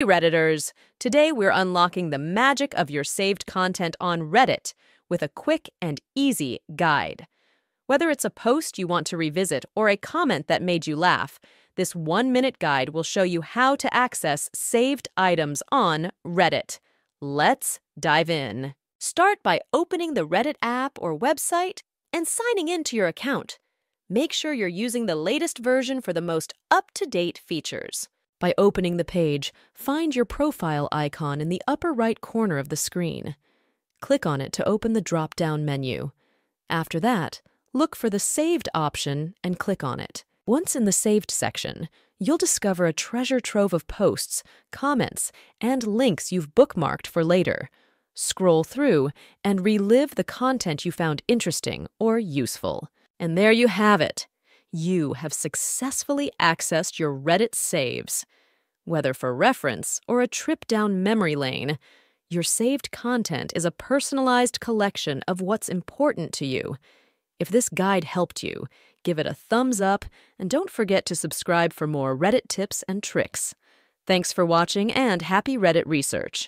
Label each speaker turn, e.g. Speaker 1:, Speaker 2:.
Speaker 1: Redditors! Today we're unlocking the magic of your saved content on Reddit with a quick and easy guide. Whether it's a post you want to revisit or a comment that made you laugh, this one minute guide will show you how to access saved items on Reddit. Let's dive in. Start by opening the Reddit app or website and signing in to your account. Make sure you're using the latest version for the most up to date features. By opening the page, find your profile icon in the upper right corner of the screen. Click on it to open the drop down menu. After that, look for the Saved option and click on it. Once in the Saved section, you'll discover a treasure trove of posts, comments, and links you've bookmarked for later. Scroll through and relive the content you found interesting or useful. And there you have it. You have successfully accessed your Reddit saves. Whether for reference or a trip down memory lane, your saved content is a personalized collection of what's important to you. If this guide helped you, give it a thumbs up and don't forget to subscribe for more Reddit tips and tricks. Thanks for watching and happy Reddit research.